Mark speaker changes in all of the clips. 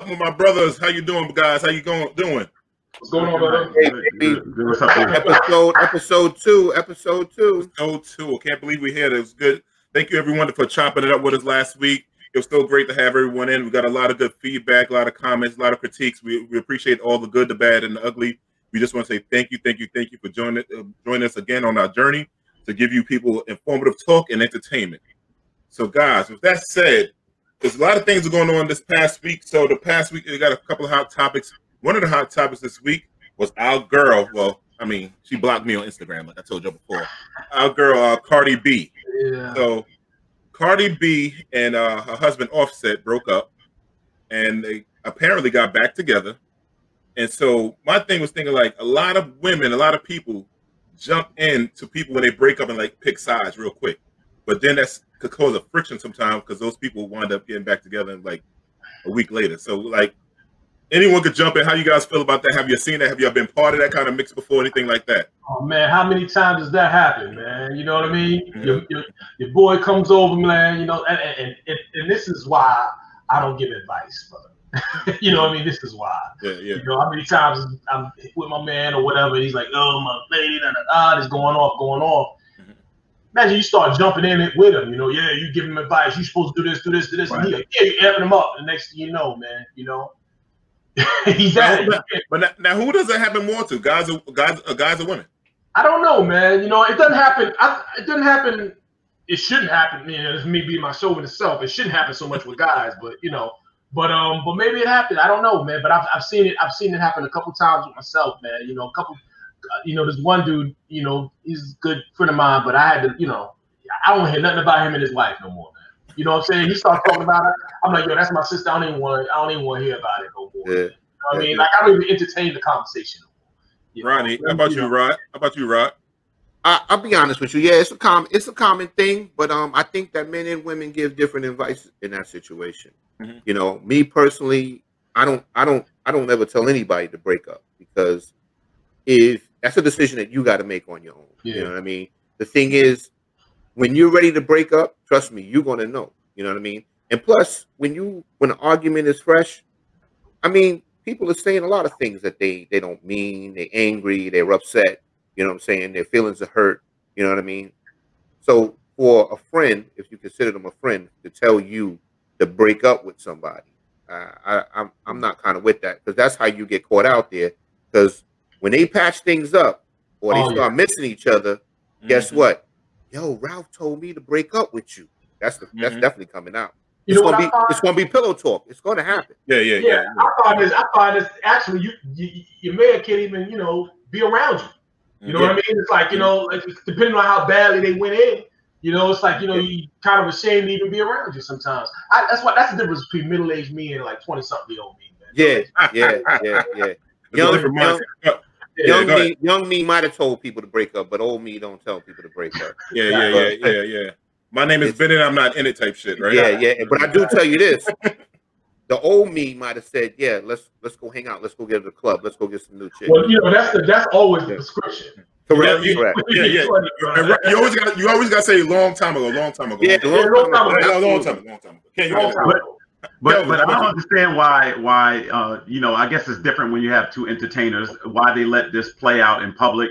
Speaker 1: Some of my brothers, how you doing, guys? How you going? Doing?
Speaker 2: What's going on, brother?
Speaker 3: Hey, baby.
Speaker 2: What's up, baby?
Speaker 3: episode episode two episode two
Speaker 1: Go two. I can't believe we here. It was good. Thank you everyone for chopping it up with us last week. It was still great to have everyone in. We got a lot of good feedback, a lot of comments, a lot of critiques. We, we appreciate all the good, the bad, and the ugly. We just want to say thank you, thank you, thank you for joining uh, joining us again on our journey to give you people informative talk and entertainment. So, guys, with that said, there's a lot of things are going on this past week. So, the past week we got a couple of hot topics. One of the hot topics this week was our girl. Well, I mean, she blocked me on Instagram, like I told you before. Our girl, uh, Cardi B.
Speaker 2: Yeah.
Speaker 1: So Cardi B and uh, her husband Offset broke up, and they apparently got back together. And so my thing was thinking like a lot of women, a lot of people jump in to people when they break up and like pick sides real quick. But then that's could cause a friction sometimes because those people wind up getting back together like a week later. So like anyone could jump in. How you guys feel about that? Have you seen that? Have you been part of that kind of mix before? Anything like that?
Speaker 2: Oh man, how many times does that happen, man? You know what I mean?
Speaker 1: Mhm.
Speaker 2: Your, your, your boy comes over, man. You know, and, and, and, and this is why I don't give advice, brother. you know what I mean? This is why.
Speaker 1: Yeah, yeah.
Speaker 2: You know, how many times I'm with my man or whatever, he's like, "Oh my lady, da, da, da, this going off, going off." Imagine you start jumping in it with him. You know, yeah, you give him advice. You supposed to do this, do this, do this. And he, yeah, you amping him up. The next thing you know, man, you know, he's at it.
Speaker 1: But now, now who does it happen more to? Guys, or guys, uh, guys or women?
Speaker 2: I don't know, man. You know, it doesn't happen. I, it doesn't happen. It shouldn't happen. You know, it's me being my chauvinist self. It shouldn't happen so much with guys, but you know, but um, but maybe it happened. I don't know, man. But I've, I've seen it. I've seen it happen a couple times with myself, man. You know, a couple. Uh, You know, this one dude. You know, he's a good friend of mine, but I had to. You know, I don't hear nothing about him and his wife no more, man. You know what I'm saying? He starts talking about it. I'm like, yo, that's my sister. I don't even want. I don't even want to hear about it no more.
Speaker 3: yeah
Speaker 2: You know what I mean?
Speaker 3: yeah.
Speaker 2: Like, I don't even entertain the conversation. no more. You know?
Speaker 1: Ronnie, how about you, Rod? How about you, Rod?
Speaker 3: I, I'll be honest with you. Yeah, it's a common it's a common thing, but um, I think that men and women give different advice in that situation.
Speaker 1: Mhm.
Speaker 3: You know, me personally, I don't I don't I don't ever tell anybody to break up because if that's a decision that you got to make on your own. You know what I mean? The thing is, when you're ready to break up, trust me, you're gonna know. You know what I mean? And plus, when you when an argument is fresh, I mean, people are saying a lot of things that they they don't mean. They're angry. They're upset. You know what I'm saying? Their feelings are hurt. You know what I mean? So for a friend, if you consider them a friend, to tell you to break up with somebody, uh, I, I'm I'm not kind of with that because that's how you get caught out there. Because when they patch things up or they
Speaker 2: Oh,
Speaker 3: start missing each other, guess
Speaker 1: Mhm.
Speaker 3: what? Yo, Ralph told me to break up with you. That's the, that's
Speaker 1: Mhm.
Speaker 3: definitely coming out.
Speaker 2: You
Speaker 3: It's
Speaker 2: know what
Speaker 3: gonna be
Speaker 2: find?
Speaker 3: it's gonna be pillow talk. It's gonna happen.
Speaker 1: Yeah, yeah,
Speaker 2: yeah,
Speaker 1: yeah. yeah.
Speaker 2: I find this. I find this. Actually, you, you your man can't even you know be around you. You know what I mean? It's like you know, like, depending on how badly they went in, you know, it's like you know, you kind of ashamed to even be around you sometimes. I, that's what that's the difference between middle aged me and like twenty something year old me. Man.
Speaker 3: Yeah, yeah, yeah, yeah.
Speaker 1: It's a
Speaker 3: Young, young,
Speaker 1: mindset. Yeah,
Speaker 3: young
Speaker 1: go ahead.
Speaker 3: me, young me might have told people to break up, but old me don't tell people to break up.
Speaker 1: yeah, yeah, yeah, yeah, yeah. My name is
Speaker 3: It's-
Speaker 1: Bennett. I'm not in it type shit, right?
Speaker 3: Yeah, yeah. But I do tell you this: the old me might have said, "Yeah, let's let's go hang out. Let's go get to the club. Let's go get some new chicks."
Speaker 2: Well, you know, that's the that's always the
Speaker 3: Yeah.
Speaker 2: prescription.
Speaker 3: Correct,
Speaker 1: Yeah,
Speaker 3: correct.
Speaker 1: Yeah, yeah. And you always got you always got to say long time ago, long time ago.
Speaker 3: Yeah,
Speaker 1: long,
Speaker 3: long
Speaker 2: long
Speaker 3: time
Speaker 2: time
Speaker 3: ago,
Speaker 1: long, long
Speaker 3: absolutely.
Speaker 1: time, long time ago. Can't you
Speaker 2: Long time ago.
Speaker 4: But but I don't understand why why uh you know I guess it's different when you have two entertainers why they let this play out in public.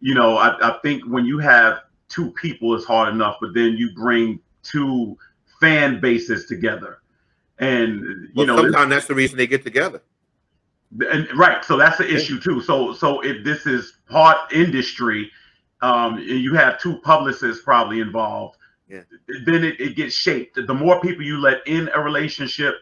Speaker 4: You know I, I think when you have two people it's hard enough, but then you bring two fan bases together, and you
Speaker 3: Well,
Speaker 4: know
Speaker 3: sometimes that's the reason they get together.
Speaker 4: and right so that's the issue too so so if this is part industry um and you have two publicists probably involved
Speaker 3: Yeah.
Speaker 4: then it, it gets shaped the more people you let in a relationship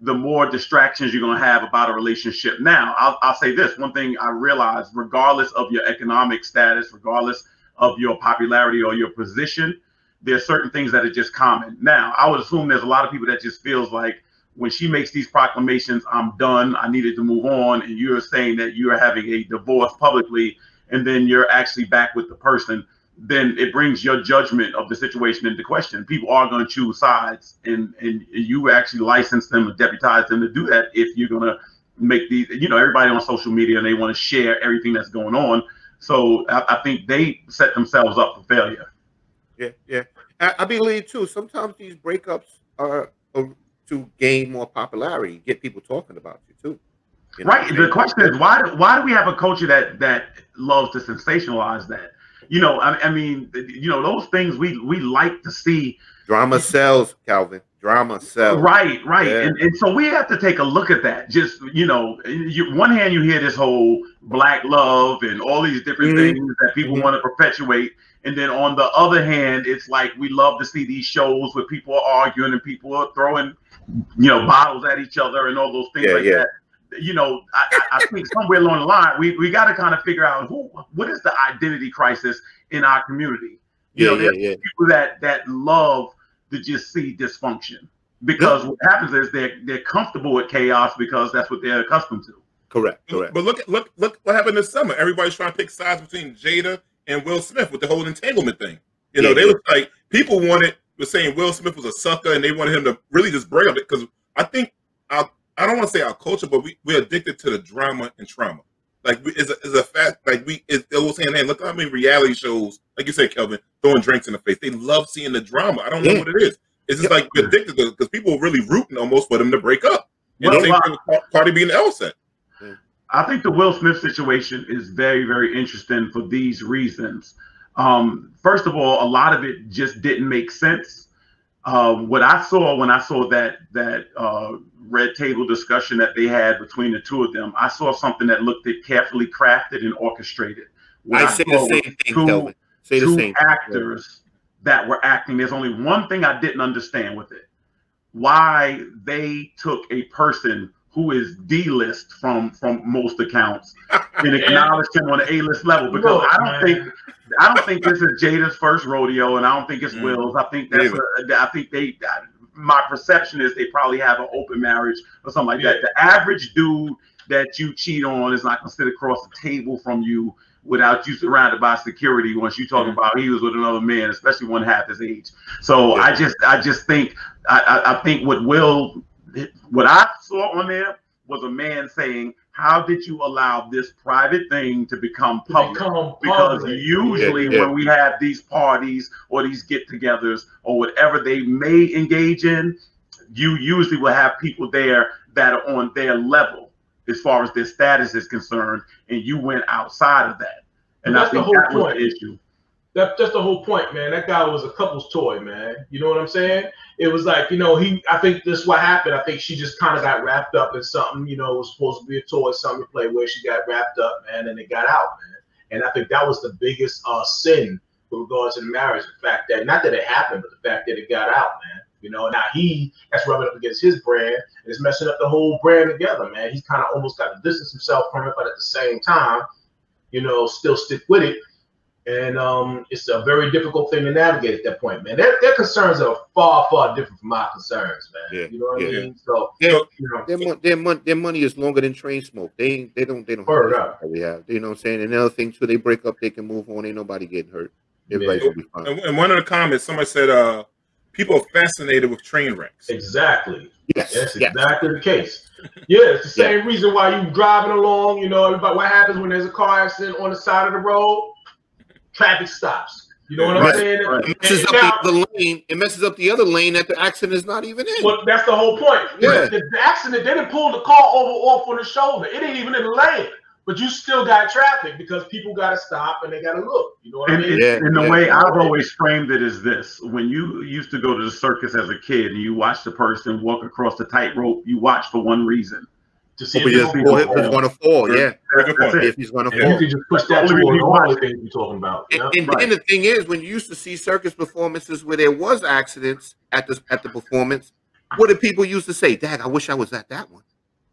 Speaker 4: the more distractions you're going to have about a relationship now I'll, I'll say this one thing i realized regardless of your economic status regardless of your popularity or your position there's certain things that are just common now i would assume there's a lot of people that just feels like when she makes these proclamations, I'm done. I needed to move on. And you're saying that you're having a divorce publicly, and then you're actually back with the person. Then it brings your judgment of the situation into question. People are going to choose sides, and and you actually license them or deputize them to do that if you're going to make these. You know, everybody on social media and they want to share everything that's going on. So I, I think they set themselves up for failure.
Speaker 3: Yeah, yeah. I, I believe too. Sometimes these breakups are, are to gain more popularity, get people talking about you too.
Speaker 4: You know right. The question is why do, why do we have a culture that that loves to sensationalize that? You know, I, I mean, you know, those things we we like to see.
Speaker 3: Drama sells, Calvin. Drama sells.
Speaker 4: Right, right. Yeah. And, and so we have to take a look at that. Just you know, you, one hand you hear this whole black love and all these different mm-hmm. things that people mm-hmm. want to perpetuate, and then on the other hand, it's like we love to see these shows where people are arguing and people are throwing, you know, bottles at each other and all those things yeah, like yeah. that you know, I, I, think somewhere along the line, we, we got to kind of figure out who, what is the identity crisis in our community. You yeah, know, there's yeah, yeah. people that that love to just see dysfunction because what happens is they're they're comfortable with chaos because that's what they're accustomed to.
Speaker 3: Correct. Correct.
Speaker 1: But look, look, look what happened this summer. Everybody's trying to pick sides between Jada and Will Smith with the whole entanglement thing. You know, they look like people wanted was saying Will Smith was a sucker, and they wanted him to really just break up it because I think our I don't want to say our culture, but we we're addicted to the drama and trauma. Like is a, is a fact. Like we it, it was saying, hey, look how many reality shows, like you said, Kelvin, throwing drinks in the face. They love seeing the drama. I don't know what it is. It's just like we're addicted to because people are really rooting almost for them to break up. You well, know, well, Cardi B and Offset.
Speaker 4: I think the Will Smith situation is very, very interesting for these reasons. Um, first of all, a lot of it just didn't make sense. Uh, what I saw when I saw that that uh, red table discussion that they had between the two of them, I saw something that looked carefully crafted and orchestrated.
Speaker 3: What I, I say the same thing, two, Say the same
Speaker 4: actors thing. that were acting. There's only one thing I didn't understand with it: why they took a person who is D-list from from most accounts and acknowledged him on the A-list level because Look, I don't man. think I don't think this is Jada's first rodeo, and I don't think it's mm. Will's. I think that's a, I think they my perception is they probably have an open marriage or something like yeah. that. The average dude that you cheat on is not going to sit across the table from you without you surrounded by security once you talking mm-hmm. about he was with another man, especially one half his age. So yeah. I just I just think I, I, I think what Will what I saw on there was a man saying, "How did you allow this private thing to become public?" Become because public. usually yeah, yeah. when we have these parties or these get-togethers or whatever they may engage in, you usually will have people there that are on their level as far as their status is concerned, and you went outside of that. And that's I think the whole that point. was the issue.
Speaker 2: That's just the whole point, man. That guy was a couple's toy, man. You know what I'm saying? It was like, you know, he. I think this is what happened. I think she just kind of got wrapped up in something. You know, it was supposed to be a toy, something to play with. She got wrapped up, man, and it got out, man. And I think that was the biggest uh, sin with regards to the marriage. The fact that not that it happened, but the fact that it got out, man. You know, now he that's rubbing up against his brand and it's messing up the whole brand together, man. He's kind of almost got to distance himself from it, but at the same time, you know, still stick with it and um, it's a very difficult thing to navigate at that point, man. Their, their concerns are far, far different from my concerns, man. Yeah, you know what yeah. I mean? So
Speaker 3: their, you know, their, their, mon- their money is longer than train smoke. They they don't they don't hurt us. We have, you know what I'm saying. And another thing too, they break up, they can move on. Ain't nobody getting hurt. Everybody's yeah. gonna be fine.
Speaker 1: And one of the comments, somebody said, uh, people are fascinated with train wrecks.
Speaker 2: Exactly. Yes, that's yes. exactly the case. Yeah, it's the same yeah. reason why you driving along. You know, about what happens when there's a car accident on the side of the road traffic stops. You know what I'm saying? Right.
Speaker 3: It messes up now, the other lane. It messes up the other lane that the accident is not even in.
Speaker 2: Well, that's the whole point. Yeah. The, the accident, they didn't pull the car over off on the shoulder. It ain't even in the lane. But you still got traffic because people got to stop and they got to look. You know what and I mean?
Speaker 4: Yeah, and the yeah. way I've always framed it is this: when you used to go to the circus as a kid and you watch the person walk across the tightrope, you watch for one reason
Speaker 3: to see if he's going to fall. Yeah,
Speaker 2: if he's going to fall, you can just push that toward all the things you're talking about.
Speaker 3: And, and right. then the thing is, when you used to see circus performances where there was accidents at the at the performance, what did people used to say? Dad, I wish I was at that one.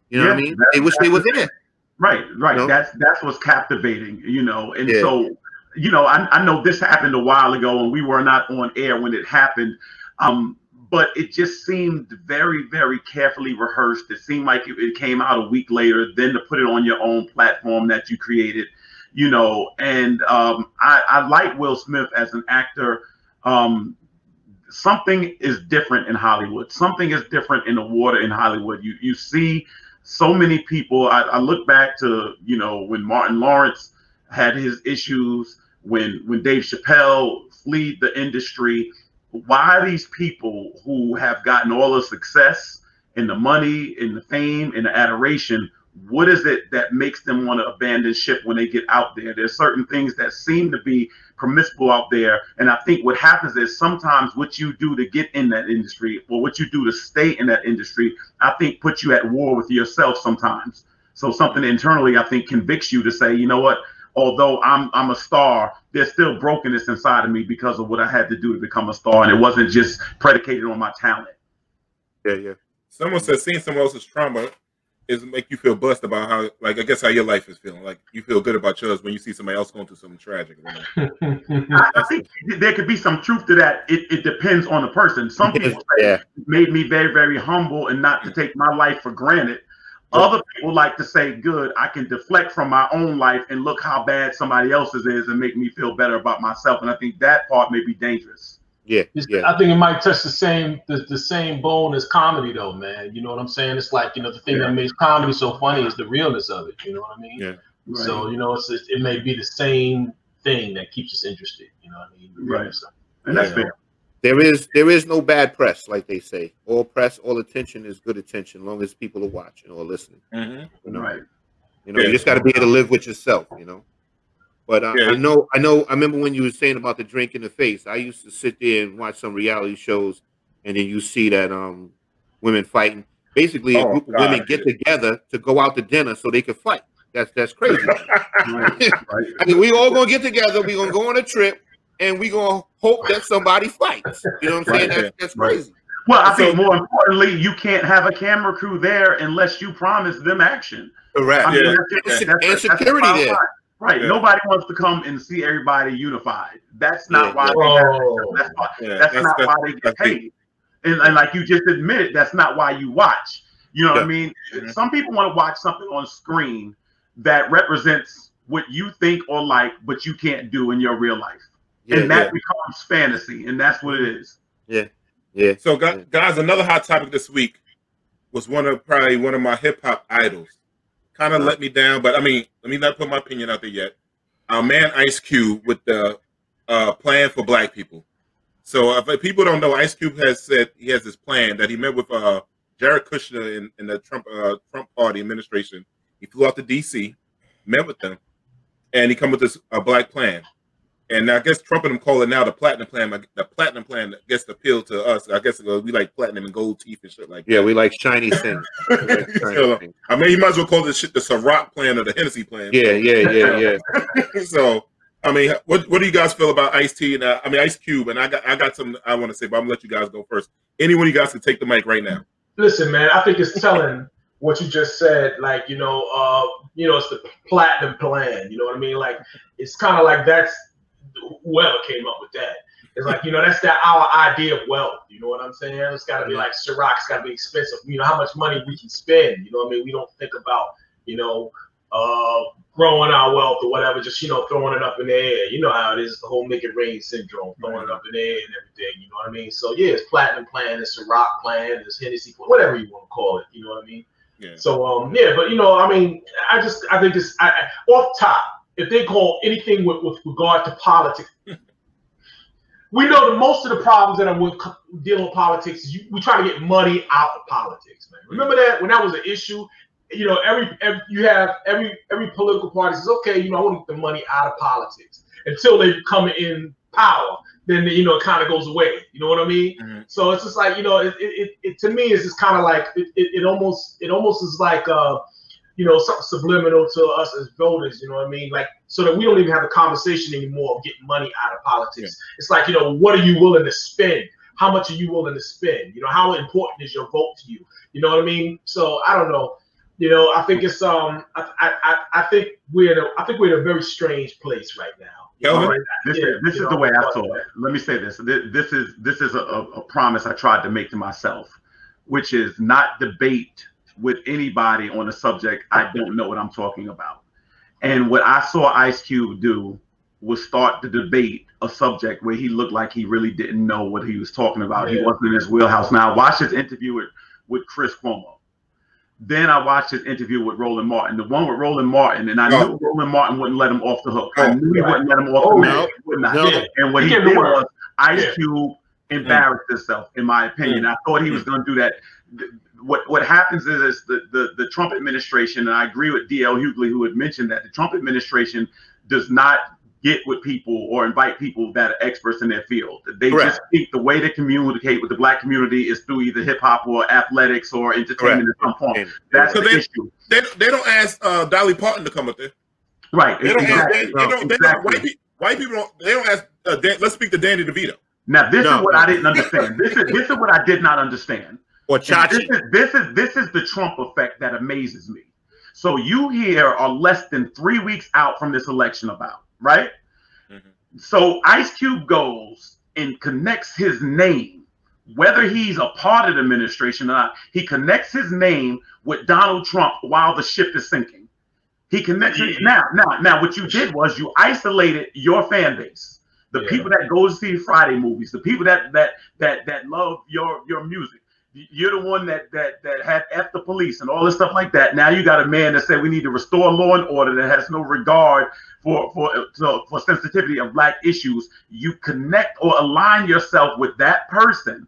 Speaker 3: You know yeah, what I mean? They wish they was there.
Speaker 4: Right, right. You know? That's that's what's captivating, you know. And yeah. so, you know, I, I know this happened a while ago, and we were not on air when it happened. Um, but it just seemed very, very carefully rehearsed. It seemed like it, it, came out a week later, then to put it on your own platform that you created, you know. And um, I, I like Will Smith as an actor. Um, something is different in Hollywood. Something is different in the water in Hollywood. You you see so many people. I, I look back to you know when Martin Lawrence had his issues, when when Dave Chappelle fled the industry why these people who have gotten all the success and the money and the fame and the adoration, what is it that makes them want to abandon ship when they get out there? There's certain things that seem to be permissible out there. And I think what happens is sometimes what you do to get in that industry or what you do to stay in that industry, I think puts you at war with yourself sometimes. So something internally, I think, convicts you to say, you know what? Although I'm I'm a star, there's still brokenness inside of me because of what I had to do to become a star, and it wasn't just predicated on my talent.
Speaker 3: Yeah, yeah.
Speaker 1: Someone said seeing someone else's trauma is make you feel blessed about how, like, I guess how your life is feeling. Like you feel good about yours when you see somebody else going through something tragic.
Speaker 4: I, I, think there could be some truth to that. It, it depends on the person. Some people yeah. made me very, very humble and not to mm. take my life for granted. Other people like to say, good, I can deflect from my own life and look how bad somebody else's is and make me feel better about myself. And I think that part may be dangerous.
Speaker 3: Yeah, yeah.
Speaker 2: I think it might touch the same the, the same bone as comedy though, man. You know what I'm saying? It's like, you know, the thing yeah. that makes comedy so funny is the realness of it. You know what I mean?
Speaker 3: Yeah.
Speaker 2: Right. So, you know, it's it may be the same thing that keeps us interested. You know what I mean?
Speaker 4: Right. And that's fair.
Speaker 3: There is there is no bad press, like they say. All press, all attention is good attention, long as people are watching or listening.
Speaker 4: Mm-hmm.
Speaker 3: You know? Right. You know, yeah. you just got to be able to live with yourself. You know. But uh, yeah. I know, I know. I remember when you were saying about the drink in the face. I used to sit there and watch some reality shows, and then you see that um, women fighting. Basically, oh, a group of God, women get together to go out to dinner so they can fight. That's that's crazy. right. I mean, we all gonna get together. We gonna go on a trip, and we gonna hope that somebody fights. You know what I'm saying? Right. That's, that's crazy.
Speaker 4: Well, I think more importantly, you can't have a camera crew there unless you promise them action.
Speaker 3: Correct. I mean,
Speaker 4: yeah. that's, that's, and security there. Right. Yeah. Nobody wants to come and see everybody unified. That's not yeah. why they that's why yeah. that's, that's, not that's, why they get paid. And, and, like you just admitted, that's not why you watch. You know what I mean? Mm-hmm. Some people want to watch something on screen that represents what you think or like, but you can't do in your real life. And that becomes fantasy, and that's what it is.
Speaker 3: Yeah. Yeah.
Speaker 1: So guys, another hot topic this week was one of probably one of my hip hop idols kind of let me down. But I mean, let me not put my opinion out there yet. Our man Ice Cube with the uh, plan for Black people. So if people don't know, Ice Cube has said he has this plan that he met with uh, Jared Kushner in, in the Trump uh, Trump Party administration. He flew out to D.C., met with them, and he come with this a black plan. And I guess Trump and them call it now the platinum plan. The platinum plan gets the appeal to us. I guess we like platinum and gold teeth and shit like
Speaker 3: that. Yeah, we like shiny things. like
Speaker 1: so. I mean, you might as well call this shit the Ciroc plan or the Hennessy plan.
Speaker 3: Yeah, yeah, yeah, yeah.
Speaker 1: so, I mean, what what do you guys feel about Ice T and uh, I mean Ice Cube? And I got I got something I want to say, but I'm gonna let you guys go first. Anyone you guys can take the mic right now.
Speaker 2: Listen, man, I think it's telling what you just said. Like, you know, uh, you know, it's the platinum plan. You know what I mean? Like, it's kind of like that's whoever came up with that. It's like, you know, that's that our idea of wealth. You know what I'm saying? It's got to be like Ciroc. It's got to be expensive. You know, how much money we can spend. You know what I mean? We don't think about, you know, uh, growing our wealth or whatever, just, you know, throwing it up in the air. You know how it is, the whole make it rain syndrome, throwing it up in the air and everything. You know what I mean? So, yeah, it's platinum plan, it's Ciroc plan, it's Hennessy, whatever you want to call it. You know what I mean? Yeah. So, um, yeah, but, you know, I mean, I just, I think it's I, off top, if they call anything with, with regard to politics, we know that most of the problems that are with dealing with politics is you, we try to get money out of politics, man. Remember that when that was an issue, you know, every, every you have every every political party says, okay, you know, I want to get the money out of politics until they come in power. Then you know it kind of goes away. You know what I mean? Mm-hmm. So it's just like you know, it, it, it to me it's just kind of like it, it, it almost it almost is like uh you know, something subliminal to us as voters, you know what I mean? Like, so that we don't even have a conversation anymore of getting money out of politics. Yeah. It's like, you know, what are you willing to spend? How much are you willing to spend? You know, how important is your vote to you? You know what I mean? So I don't know. You know, I think it's um, I I, I think we're in a, I think we're in a very strange place right now.
Speaker 4: Right this, yeah, is, this is know, the way I saw it. Let me say this. This, this is this is a, a promise I tried to make to myself, which is not debate with anybody on a subject I don't know what I'm talking about. And what I saw Ice Cube do was start the debate a subject where he looked like he really didn't know what he was talking about. Yeah. He wasn't in his wheelhouse. Now, I watched his interview with, with Chris Cuomo. Then I watched his interview with Roland Martin, the one with Roland Martin, and I oh. knew Roland Martin wouldn't let him off the hook. I oh, knew he wouldn't let him off oh, the hook. No. No. And what he, he did was Ice. Cube embarrassed mm. himself, in my opinion. Mm. I thought he was going to do that. What what happens is, is the, the the Trump administration, and I agree with D.L. Hughley, who had mentioned that the Trump administration does not get with people or invite people that are experts in their field. They Correct. just think the way to communicate with the black community is through either hip hop or athletics or entertainment in some form. That's so the
Speaker 1: they,
Speaker 4: issue.
Speaker 1: They, they don't ask uh, Dolly Parton to come up there.
Speaker 4: Right.
Speaker 1: They don't, exactly. they, they don't, exactly. don't white, people, white people don't they don't ask uh, Dan, let's speak to Danny DeVito.
Speaker 4: Now this no. is what I didn't understand. this is this is what I did not understand.
Speaker 3: Or Chachi.
Speaker 4: This is, this is this is the Trump effect that amazes me. So you here are less than three weeks out from this election about, right? Mm-hmm. So Ice Cube goes and connects his name, whether he's a part of the administration or not, he connects his name with Donald Trump while the ship is sinking. He connects it now. Now, now, what you did was you isolated your fan base, the yeah. people that go to see Friday movies, the people that that that that love your your music. You're the one that that that had f the police and all this stuff like that. Now you got a man that said we need to restore law and order that has no regard for for so, for sensitivity of black issues. You connect or align yourself with that person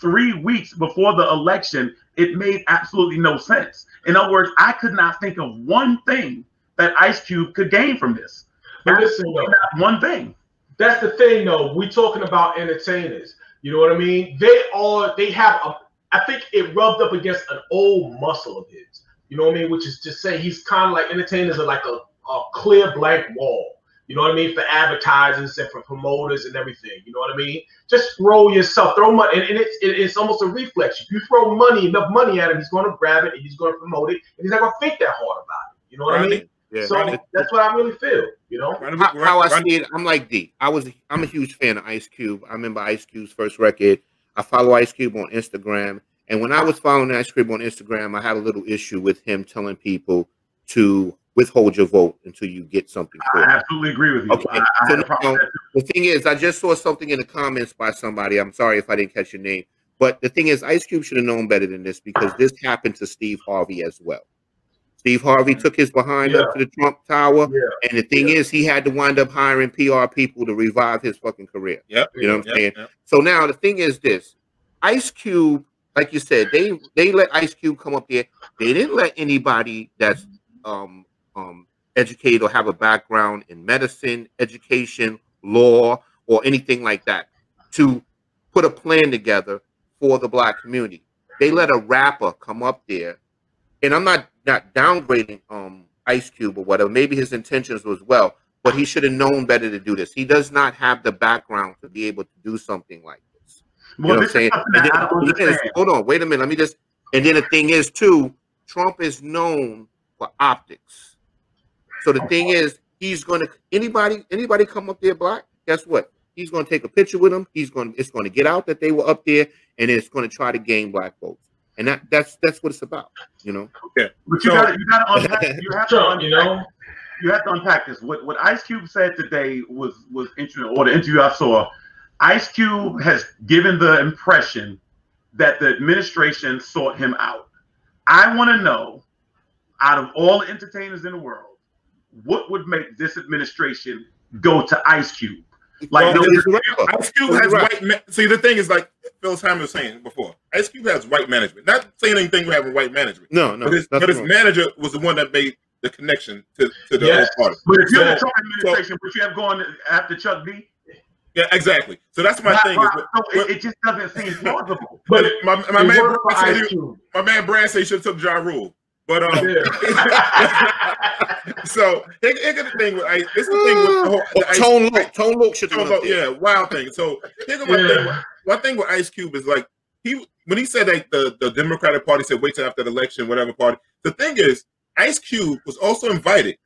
Speaker 4: three weeks before the election. It made absolutely no sense. In other words, I could not think of one thing that Ice Cube could gain from this.
Speaker 2: But listen, though,
Speaker 4: one thing.
Speaker 2: That's the thing, though. We're talking about entertainers. You know what I mean? They all they have a. I think it rubbed up against an old muscle of his. You know what I mean? Which is to say he's kind of like entertainers are like a, a clear blank wall. You know what I mean? For advertisers and for promoters and everything. You know what I mean? Just throw yourself, throw money, and, and it's it, it's almost a reflex. If you throw money, enough money at him, he's going to grab it and he's going to promote it, and he's not going to think that hard about it. You know what right. I mean? Yeah. So right. that's what I really feel. You know
Speaker 3: how, how I see it. I'm like D. I was I'm a huge fan of Ice Cube. I remember Ice Cube's first record. I follow Ice Cube on Instagram, and when I was following Ice Cube on Instagram, I had a little issue with him telling people to withhold your vote until you get something.
Speaker 4: I absolutely agree with you. Okay. I, I
Speaker 3: so now, the thing is, I just saw something in the comments by somebody. I'm sorry if I didn't catch your name, but the thing is, Ice Cube should have known better than this because this happened to Steve Harvey as well. Steve Harvey took his behind yeah. up to the Trump Tower, yeah. and the thing yeah. is, he had to wind up hiring PR people to revive his fucking career.
Speaker 1: Yep.
Speaker 3: You know what
Speaker 1: I'm
Speaker 3: yep. saying? So now the thing is this: Ice Cube, like you said, they they let Ice Cube come up there. They didn't let anybody that's um um, educate or have a background in medicine, education, law, or anything like that to put a plan together for the black community. They let a rapper come up there, and I'm not not downgrading um Ice Cube or whatever. Maybe his intentions was well, but he should have known better to do this. He does not have the background to be able to do something like this. You know what I'm saying? Then, hold on, wait a minute. Let me just. And then the thing is, too, Trump is known for optics. So the thing is, he's going to anybody anybody come up there black. Guess what? He's going to take a picture with them. He's going. To it's going to get out that they were up there, and it's going to try to gain black votes. And that that's that's what it's about, you know.
Speaker 4: Okay, but you so, got you got to unpack. You have to unpack, you know. You have to unpack this. What what Ice Cube said today was was interesting. Or the interview I saw, Ice Cube has given the impression that the administration sought him out. I want to know, out of all the entertainers in the world, what would make this administration go to Ice Cube?
Speaker 1: Like well, no, Ice Cube has white. Ma- See, the thing is, like Phil Simon was saying before, Ice Cube has white management. Not saying anything we have with white management.
Speaker 3: No, no.
Speaker 1: But his, but his manager was the one that made the connection to, to the yes.
Speaker 4: whole party. But if you're so, the Trump administration, so, but you have gone after Chuck D.
Speaker 1: Yeah, exactly. So that's my thing.
Speaker 4: Is, so it, it, just doesn't seem plausible.
Speaker 1: But my, my, man, my man Brad said he should have took Ja Rule. But um, so here, here's the thing with ice. This the thing with the whole the
Speaker 3: Tone Loc. Tone Loc should tone
Speaker 1: look, yeah, wild thing. So here's yeah. one thing. One thing with Ice Cube is like he when he said that the, the Democratic Party said wait till after the election, whatever party. The thing is, Ice Cube was also invited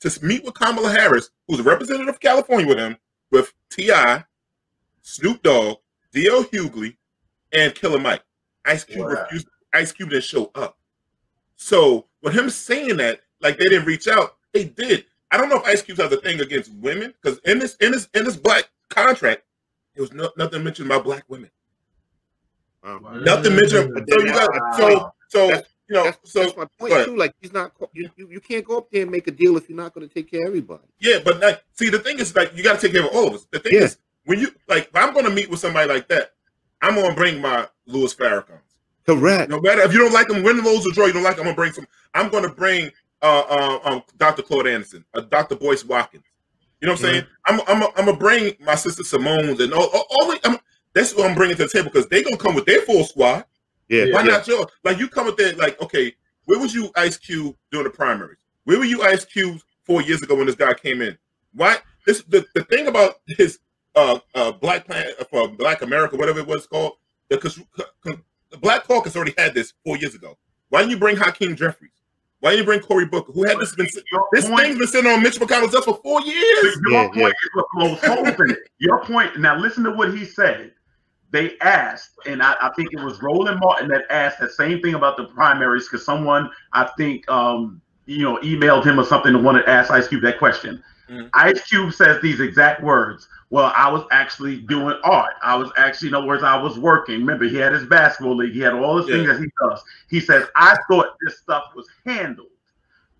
Speaker 1: to meet with Kamala Harris, who's a representative of California with him, with T.I., Snoop Dogg, D.L. Hughley, and Killer Mike. Ice Cube wow. refused. Ice Cube didn't show up. So with him saying that, like they didn't reach out, they did. I don't know if Ice Cube has a thing against women because in this in this in this black contract, there was no, nothing mentioned about black women. Nothing mentioned. So you got so so that's, you know that's, so
Speaker 3: that's my point too. Like he's not you, you, can't go up there and make a deal if you're not going to take care of everybody.
Speaker 1: Yeah, but like, see the thing is like you got to take care of all of us. The thing yeah. is when you like if I'm going to meet with somebody like that, I'm gonna bring my Louis Farrakhan's.
Speaker 3: Correct.
Speaker 1: No matter if you don't like them, win, lose, or draw, you don't like. Them, I'm gonna bring some. I'm gonna bring uh, uh um Dr. Claude Anderson, uh, Dr. Boyce Watkins. You know what I'm saying? I'm I'm I'm gonna bring my sister Simone's and all. all, all the- that's what I'm bringing to the table because they're gonna come with their full squad.
Speaker 3: Yeah.
Speaker 1: Why
Speaker 3: yeah.
Speaker 1: not yours? Like you come with that, like, okay, where was you Ice Cube during the primaries? Where were you Ice Cube four years ago when this guy came in? Why this the, the thing about his uh uh Black Planet uh, for Black America, whatever it was called, the, cause, the Black Caucus already had this four years ago. Why didn't you bring Hakeem Jeffries? Why didn't you bring Cory Booker? Who had this been this
Speaker 4: point-
Speaker 1: thing's been sitting on Mitch McConnell's desk for four years?
Speaker 4: Your
Speaker 3: Yeah,
Speaker 4: point is what blows holes. Your point. Now listen to what he said. They asked, and I, I think it was Roland Martin that asked that same thing about the primaries because someone I think um, you know emailed him or something and wanted to ask Ice Cube that question.
Speaker 1: Mhm.
Speaker 4: Ice Cube says these exact words. Well, I was actually doing art. I was actually, in other words, I was working. Remember, he had his basketball league. He had all the things that he does. He says, I thought this stuff was handled.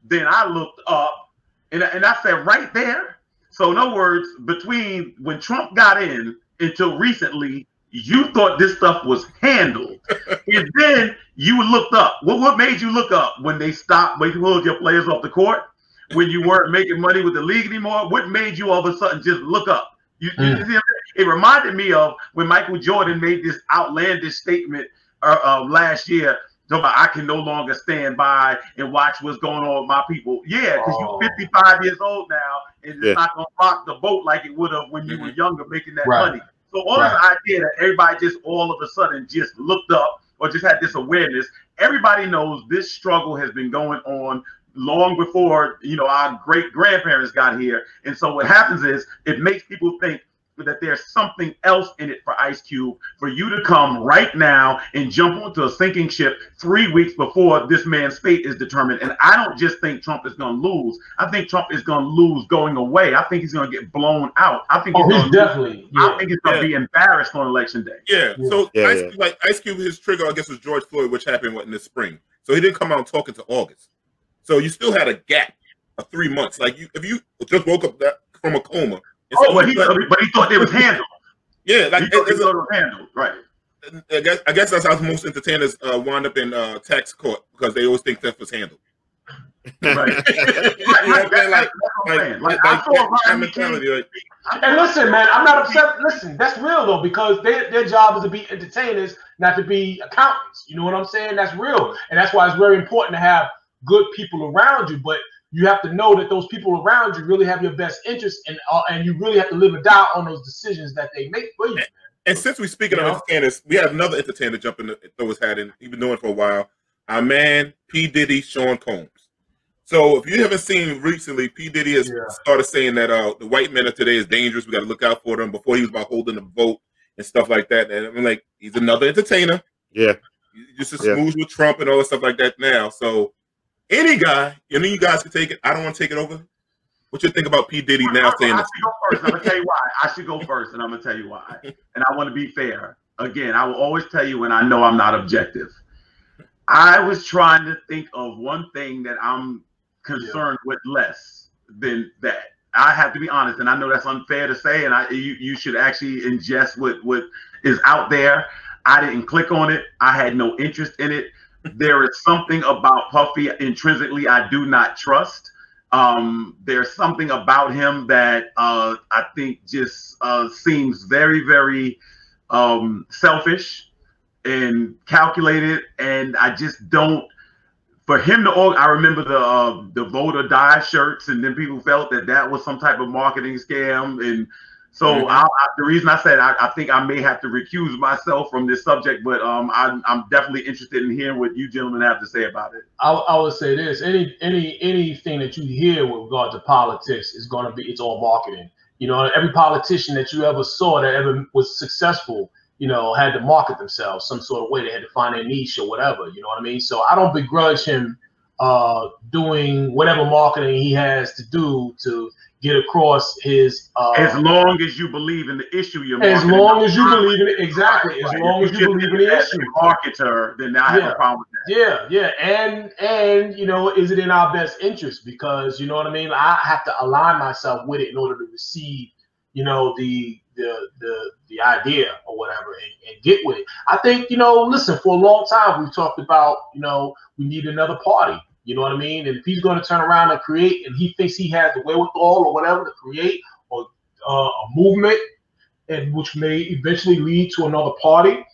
Speaker 4: Then I looked up and, and I said, right there. So, in other words, between when Trump got in until recently, you thought this stuff was handled. and then you looked up. What, what made you look up when they stopped, when you pulled your players off the court? When you weren't making money with the league anymore? What made you all of a sudden just look up? You, you
Speaker 2: Mm.
Speaker 4: see what I'm saying? It reminded me of when Michael Jordan made this outlandish statement uh, uh, last year about I can no longer stand by and watch what's going on with my people. Yeah, because
Speaker 2: Oh.
Speaker 4: you're 55 years old now, and it's
Speaker 3: Yeah.
Speaker 4: not gonna rock the boat like it would have when you were younger making that
Speaker 2: Right.
Speaker 4: money. So all this idea that everybody just all of a sudden just looked up or just had this awareness, everybody knows this struggle has been going on long before you know our great grandparents got here. And so what happens is it makes people think that there's something else in it for Ice Cube for you to come right now and jump onto a sinking ship three weeks before this man's fate is determined. And I don't just think Trump is going to lose. I think Trump is going to lose going away. I think he's going to get blown out. I think
Speaker 2: Oh,
Speaker 4: he's,
Speaker 2: he's
Speaker 4: gonna,
Speaker 2: definitely.
Speaker 4: I think he's going to be embarrassed on election day.
Speaker 1: Yeah.
Speaker 2: Yeah.
Speaker 1: So
Speaker 3: Yeah,
Speaker 1: Ice,
Speaker 3: yeah.
Speaker 1: like Ice Cube, his trigger, I guess, was George Floyd, which happened what in the spring. So he didn't come out talking to August. So you still had a gap of three months. Like you, if you just woke up that from a coma. And
Speaker 4: Oh, but he, but he thought it was handled.
Speaker 1: yeah, like
Speaker 4: He thought,
Speaker 1: it's
Speaker 4: thought it was handled. Right.
Speaker 1: I guess I guess that's how most entertainers uh, wind up in uh, tax court because they always think theft was handled.
Speaker 4: Right. Right, right,
Speaker 1: saying? Like,
Speaker 4: that's
Speaker 1: like, like,
Speaker 4: Like, I saw
Speaker 1: that
Speaker 4: Ryan
Speaker 1: mentality,
Speaker 2: And listen, man, I'm not upset. Listen, that's real though, because they, their job is to be entertainers, not to be accountants. You know what I'm saying? That's real, and that's why it's very important to have good people around you. But you have to know that those people around you really have your best interest, and uh, and you really have to live or die on those decisions that they make for you.
Speaker 1: And since we're speaking
Speaker 2: You
Speaker 1: of entertainers, we have another entertainer jump in the throw his hat in. He's been doing it for a while. Our man P Diddy, Sean Combs. So if you haven't seen recently, P Diddy has
Speaker 2: Yeah.
Speaker 1: started saying that uh, the white men of today is dangerous. We got to look out for them. Before he was about holding the vote and stuff like that. And I'm like, he's another entertainer.
Speaker 3: Yeah.
Speaker 1: You Just to
Speaker 3: Yeah.
Speaker 1: smooth with Trump and all that stuff like that now. So any guy, any of you guys can take it. I don't want to take it over. What you think about P Diddy now saying
Speaker 4: I
Speaker 1: this?
Speaker 4: should go first. I'm gonna tell you why. I should go first, and I'm gonna tell you why. And I want to be fair. Again, I will always tell you when I know I'm not objective. I was trying to think of one thing that I'm concerned with less than that. I have to be honest, and I know that's unfair to say, and I you, you should actually ingest what what is out there. I didn't click on it. I had no interest in it. There is something about Puffy intrinsically I do not trust. Um, there's something about him that uh, I think just uh, seems very, very um, selfish and calculated, and I just don't. For him to, I remember the uh, the vote or die shirts, and then people felt that that was some type of marketing scam, and so
Speaker 1: Mhm.
Speaker 4: I, I, the reason I said I, I think I may have to recuse myself from this subject, but um, I'm, I'm definitely interested in hearing what you gentlemen have to say about it.
Speaker 2: I, I would say this: any any anything that you hear with regard to politics is going to be it's all marketing. You know, every politician that you ever saw that ever was successful, you know, had to market themselves some sort of way. They had to find their niche or whatever. You know what I mean? So I don't begrudge him uh, doing whatever marketing he has to do to get across his. Uh,
Speaker 4: As long as you believe in the issue you're
Speaker 2: as long as you believe in it, exactly. As
Speaker 4: Right.
Speaker 2: long
Speaker 4: If
Speaker 2: as
Speaker 4: you
Speaker 2: believe in the issue.
Speaker 4: a marketer, then I have
Speaker 2: Yeah.
Speaker 4: a problem with that.
Speaker 2: Yeah, yeah, and and you know, is it in our best interest? Because you know what I mean. I have to align myself with it in order to receive, you know, the the the the idea or whatever and, and, get with it. I think you know, listen, for a long time we've talked about you know we need another party. You know what I mean? And if he's going to turn around and create, and he thinks he has the wherewithal or whatever to create or uh, a movement, and which may eventually lead to another party,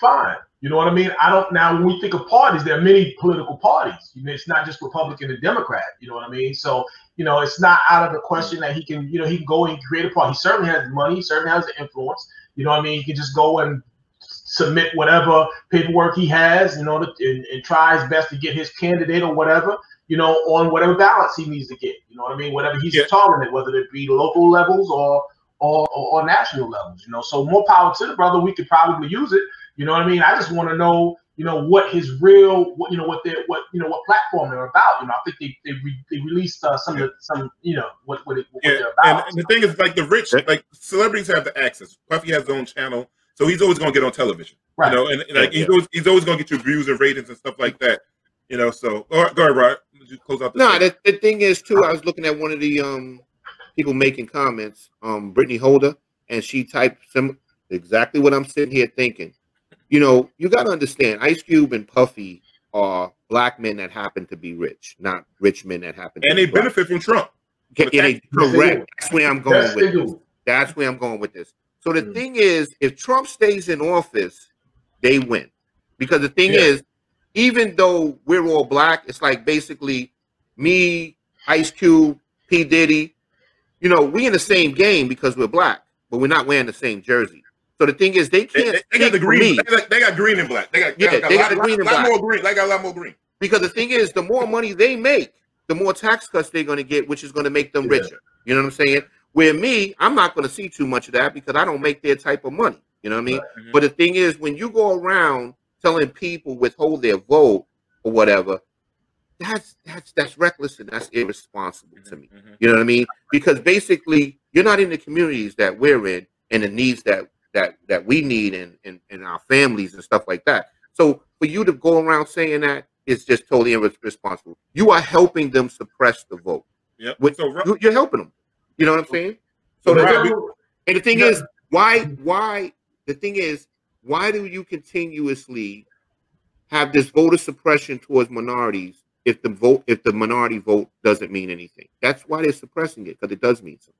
Speaker 2: fine. You know what I mean? I don't now when we think of parties, there are many political parties. You know, it's not just Republican and Democrat. You know what I mean? So, you know, it's not out of the question that he can, you know, he can go and create a party. He certainly has the money, he certainly has the influence. You know what I mean? He can just go and submit whatever paperwork he has, you know, and, and try his best to get his candidate or whatever, you know, on whatever balance he needs to get. You know what I mean? Whatever he's yeah. targeting, whether it be local levels or or, or, or national levels, you know. So more power to the brother. We could probably use it you know what I mean? I just want to know, you know, what his real, what you know, what they, what you know, what platform they're about. You know, I think they they, re, they released uh, some of the, some, you know, what what, it, what yeah. they're about.
Speaker 1: And, and the thing is, like the rich, like celebrities have the access. Puffy has his own channel, so he's always going to get on television. Right. You know, and, and like yeah, he's always he's always going to get your views and ratings and stuff like that. You know, so go ahead, go ahead Rod. Close out.
Speaker 3: The no, the, the thing is too. I was looking at one of the um people making comments, um Brittany Holder, and she typed some exactly what I'm sitting here thinking you know, you got to understand, Ice Cube and Puffy are black men that happen to be rich, not rich men that happen.
Speaker 1: And they benefit from Trump.
Speaker 3: Okay, correct. That's where I'm going with this. That's where I'm going with this. So the mm. thing is, if Trump stays in office, they win. Because the thing yeah. is, even though we're all black, it's like basically me, Ice Cube, P. Diddy, you know, we in the same game because we're black, but we're not wearing the same jersey. So the thing is, they can't. They,
Speaker 1: they got the green. They got, they got, green and black. They got,
Speaker 3: yeah, they got, they got, the green
Speaker 1: and
Speaker 3: black.
Speaker 1: more green. They got a lot more green.
Speaker 3: Because the thing is, the more money they make, the more tax cuts they're going to get, which is going to make them yeah. richer. You know what I'm saying? Where me, I'm not going to see too much of that because I don't make their type of money. You know what I mean? Mm-hmm. But the thing is, when you go around telling people withhold their vote or whatever, that's that's that's reckless and that's irresponsible mm-hmm. to me. Mm-hmm. You know what I mean? Because basically, you're not in the communities that we're in and the needs that that that we need in, in, in our families and stuff like that. So for you to go around saying that is just totally irresponsible. You are helping them suppress the vote.
Speaker 1: Yeah.
Speaker 3: So, you're helping them. You know what I'm saying? So the, and the thing yeah. is, why why the thing is, why do you continuously have this voter suppression towards minorities if the vote if the minority vote doesn't mean anything? That's why they're suppressing it because it does mean something.